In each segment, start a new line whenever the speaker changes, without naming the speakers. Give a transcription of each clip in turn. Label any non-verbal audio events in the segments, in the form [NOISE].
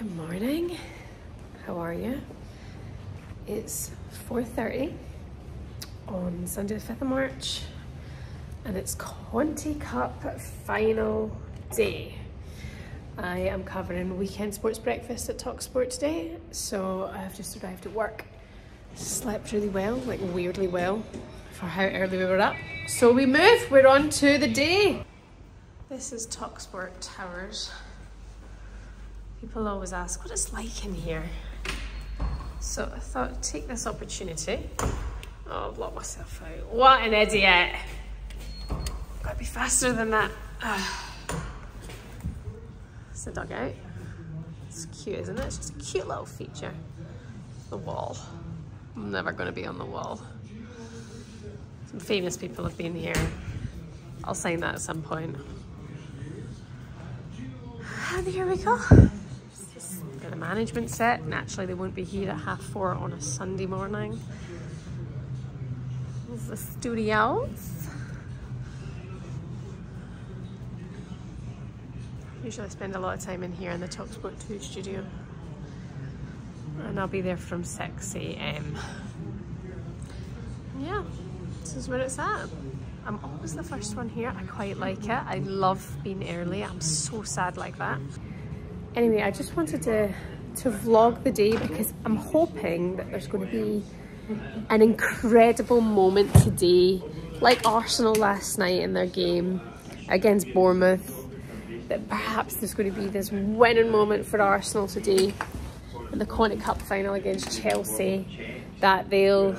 Good morning. How are you? It's 4.30 on Sunday the 5th of March and it's Conti Cup final day. I am covering weekend sports breakfast at Talk Sport today, so I've just arrived at work. Slept really well, like weirdly well, for how early we were up. So we move, we're on to the day. This is Talk Sport Towers. People always ask what it's like in here. So I thought I'd take this opportunity. Oh, block myself out. What an idiot. Gotta be faster than that. Ah. It's a dugout. It's cute, isn't it? It's just a cute little feature. The wall. I'm never gonna be on the wall. Some famous people have been here. I'll sign that at some point. And here we go. Management set. Naturally, they won't be here at half four on a Sunday morning. This is the studios. Usually I spend a lot of time in here in the TalkSport 2 studio. And I'll be there from 6 a.m. Yeah, this is where it's at. I'm always the first one here. I quite like it. I love being early. I'm so sad like that. Anyway, I just wanted to, to vlog the day because I'm hoping that there's going to be an incredible moment today, like Arsenal last night in their game against Bournemouth that perhaps there's going to be this winning moment for Arsenal today in the Conti Cup final against Chelsea that they'll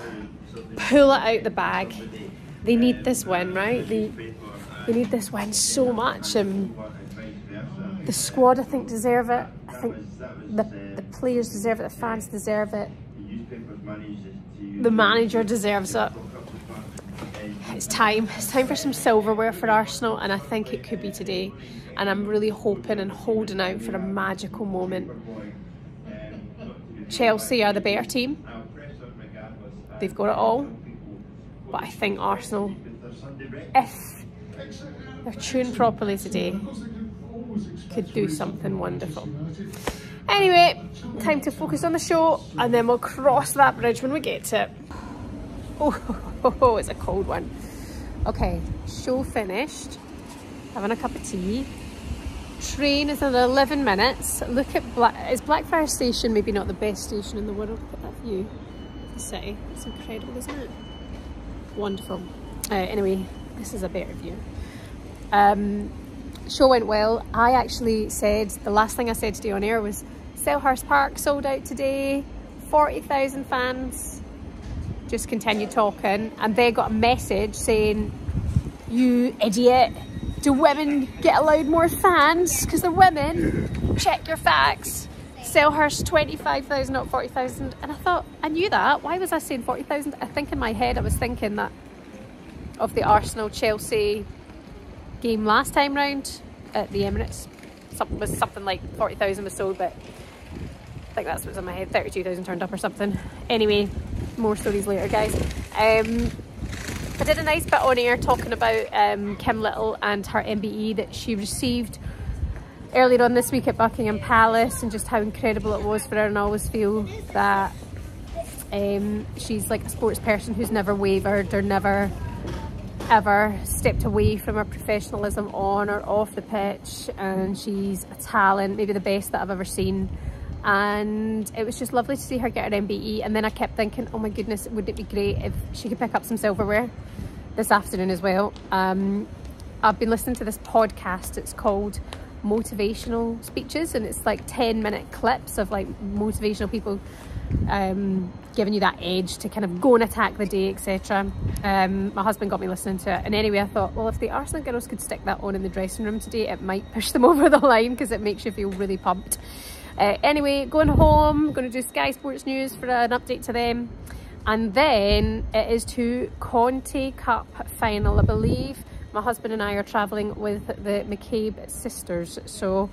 pull it out the bag. They need this win, right? They, they need this win so much. And the squad, I think, deserve it. I think the, the players deserve it. The fans deserve it. The manager deserves it. It's time. It's time for some silverware for Arsenal, and I think it could be today and I'm really hoping and holding out for a magical moment. Chelsea are the better team. They've got it all. But I think Arsenal, if they're tuned properly today, could do something wonderful. Anyway, time to focus on the show and then we'll cross that bridge when we get to it. Oh, [LAUGHS] it's a cold one. Okay, show finished. Having a cup of tea train is in 11 minutes. Look at Black, is Blackfriars Station maybe not the best station in the world? Look at that view the city. It's incredible, isn't it? Wonderful. Uh, anyway, this is a better view. Um, show went well. I actually said, the last thing I said today on air was Selhurst Park sold out today. 40,000 fans. Just continued talking and they got a message saying, you idiot, do women get allowed more fans because they're women? Check your facts. Selhurst 25,000, not 40,000. And I thought, I knew that. Why was I saying 40,000? I think in my head I was thinking that of the Arsenal Chelsea game last time round at the Emirates. Something was something like 40,000 was sold, but I think that's what's in my head. 32,000 turned up or something. Anyway, more stories later, guys. Um, I did a nice bit on air talking about um, Kim Little and her MBE that she received earlier on this week at Buckingham Palace and just how incredible it was for her and I always feel that um, she's like a sports person who's never wavered or never ever stepped away from her professionalism on or off the pitch and she's a talent, maybe the best that I've ever seen. And it was just lovely to see her get her MBE and then I kept thinking oh my goodness wouldn't it be great if she could pick up some silverware this afternoon as well? Um, I've been listening to this podcast. It's called motivational speeches and it's like 10 minute clips of like motivational people um, giving you that edge to kind of go and attack the day etc um, my husband got me listening to it and anyway I thought well if the Arsenal girls could stick that on in the dressing room today it might push them [LAUGHS] over the line because it makes you feel really pumped uh, anyway, going home, going to do Sky Sports News for an update to them. And then it is to Conti Cup final, I believe. My husband and I are travelling with the McCabe sisters, so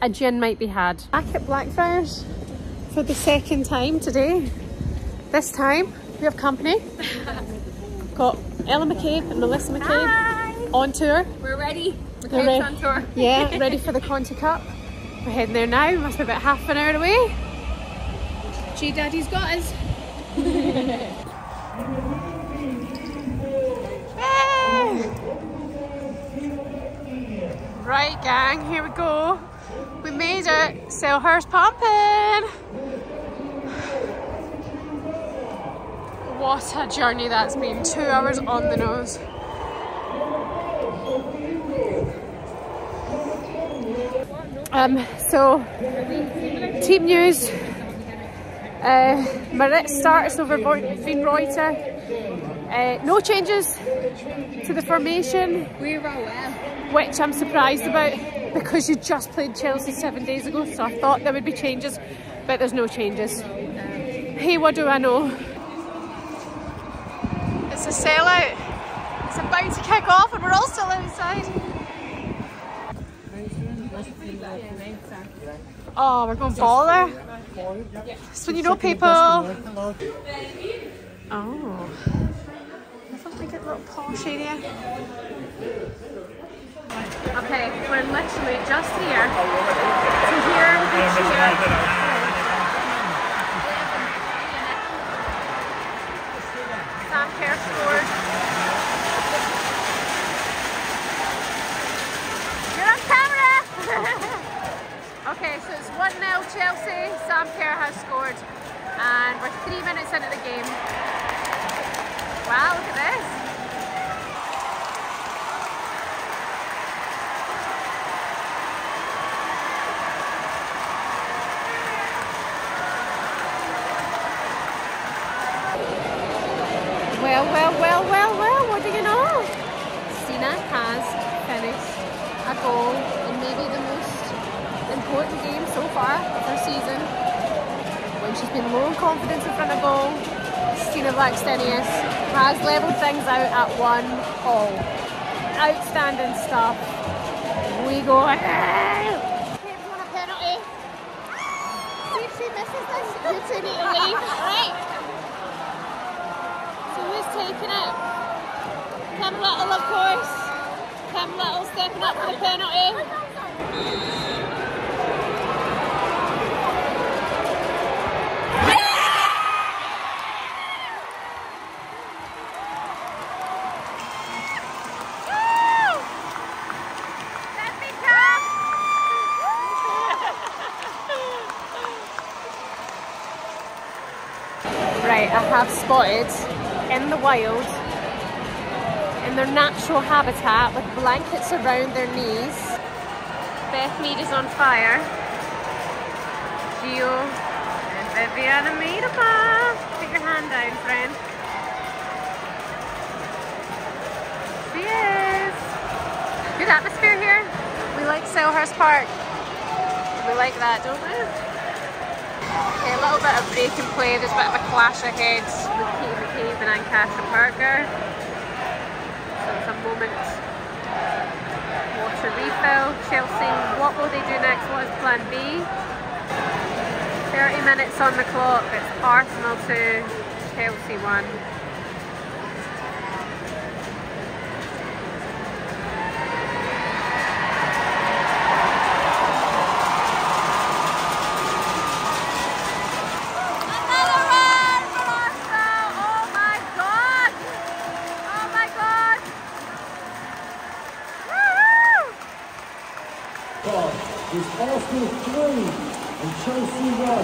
a gin might be had. Back at Blackfriars for the second time today. This time we have company. [LAUGHS] Got Ella McCabe and Melissa McCabe
Hi.
on tour.
We're ready. McCabe's on tour. [LAUGHS]
yeah, [LAUGHS] ready for the Conti Cup. We're heading there now, We must be about half an hour away. G Daddy's got us. Right gang, here we go. We made it. Selhurst pumping. What a journey that's been. Two hours on the nose. Um, so, team news. Uh, Maritz starts over Wienroither. Uh, no changes to the formation. Which I'm surprised about because you just played Chelsea seven days ago, so I thought there would be changes, but there's no changes. Hey, what do I know? It's a sellout. It's about to kick off and we're all still inside. Oh, we're going baller. So when you know people. Oh. Looks like a little posh area. Okay, we're literally just here to hear the cheer. Kerr scored. You're on camera! [LAUGHS] okay, so it's 1-0 Chelsea. Sam Kerr has scored. And we're three minutes into the game. Wow, look at this. Well, well, well, well, well, what do you know? Stina has finished a goal in maybe the most important game so far of her season. When she's been low in confidence in front of goal, Stina Blackstenius has levelled things out at one all. Outstanding stuff. We go ahead. Caves won a penalty. See if she misses this, you two need to leave. Right. [LAUGHS] So who's taking it? Kim Little, of course. Kim Little stepping up for the penalty. Right, I have spotted in the wild, in their natural habitat with blankets around their knees. Beth Mead is on fire. Gio and Vivianne Miedema. Put your hand down, friend. She is. Good atmosphere here. We like Selhurst Park. We like that, don't we? Okay, a little bit of break and play. There's a bit of a clash ahead with Kate McCabe and Ancaster Parker. Moment. Water refill. Chelsea, what will they do next? What is plan B? 30 minutes on the clock. It's Arsenal 2, Chelsea 1.
Is Arsenal 3 and Chelsea 1.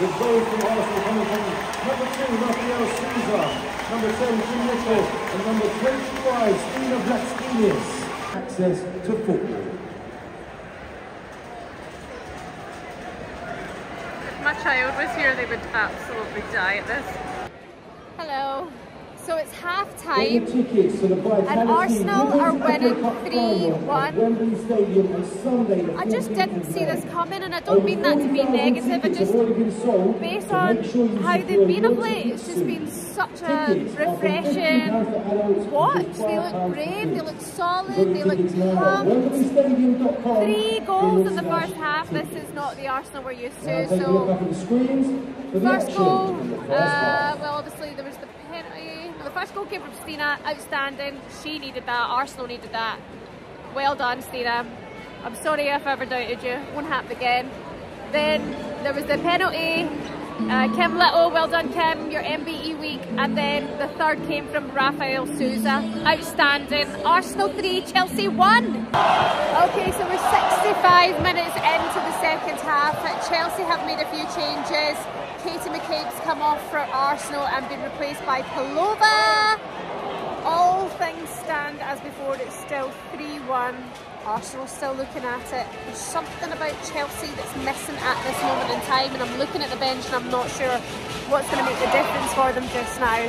With goals from Arsenal coming from number 2, Rafaelle Souza, number 10, Jim Mitchell, and number 25, Stina Blackstenius. Access to football.
If my child was here, they would absolutely die at this. Hello. So it's half time.
your tickets to the Vitality
Arsenal are winning 3-1.
final at Wembley Stadium on Sunday. the
I just didn't see this coming, and I don't mean that to be negative. I just,
have already been sold,
based on
make sure you
how they've been of late, it's just been such a
Tickets are from
refreshing
£50 for adults and
watch. They look brave, they look solid, they look
tickets now at
pumped. Three goals in the first half. This is not the Arsenal we're used to.
take a look
So
up at the screens for the
First goal,
in the first
uh, well, obviously there was the penalty. No, the first goal came from Stina, outstanding. She needed that. Arsenal needed that. Well done, Stina. I'm sorry if I ever doubted you. Won't happen again. Then there was the penalty. Uh, Kim Little, well done Kim, your MBE week. And then the third came from Rafaelle Souza. Outstanding. Arsenal 3, Chelsea 1. Okay, so we're 65 minutes into the second half. Chelsea have made a few changes. Katie McCabe's come off for Arsenal and been replaced by Pelova. All things stand as before, it's still 3-1. Arsenal still looking at it. There's something about Chelsea that's missing at this moment in time and I'm looking at the bench and I'm not sure what's going to make the difference for them just now.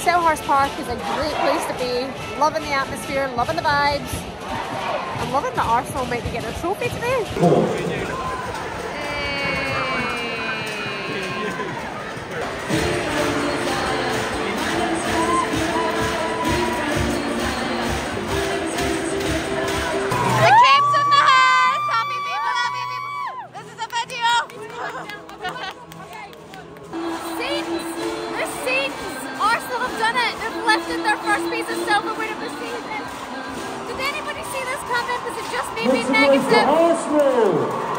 Selhurst Park is a great place to be. Loving the atmosphere, loving the vibes. I'm loving that Arsenal might be getting a trophy today.
Was it just me being negative?
Arsenal!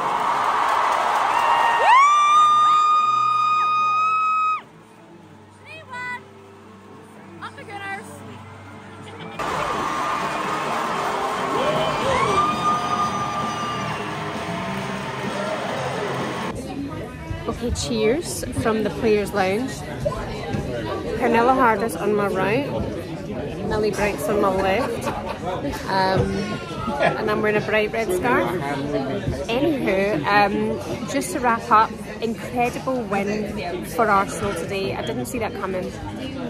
Okay, cheers from the Players Lounge. Pernille Harder on my right, Millie Bright's on my left, um, and I'm wearing a bright red scarf. Anywho, um, just to wrap up, incredible win for Arsenal today. I didn't see that coming.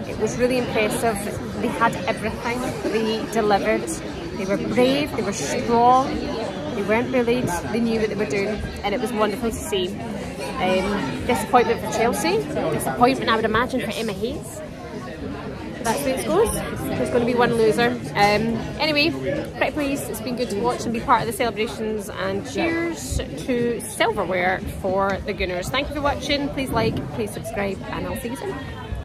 It was really impressive. They had everything. They delivered. They were brave. They were strong. They weren't bullied. They knew what they were doing, and it was wonderful to see. Um, disappointment for Chelsea. Disappointment, I would imagine, for Emma Hayes. That's where it goes. There's going to be one loser. Um, anyway, pretty pleased. It's been good to watch and be part of the celebrations. And cheers to silverware for the Gunners. Thank you for watching. Please like, please subscribe, and I'll see you soon.